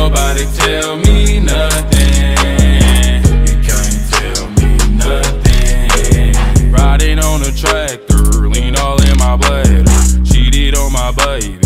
Nobody tell me nothing. You can't tell me nothing. Riding on a tractor, lean all in my bladder. Cheated on my buddy,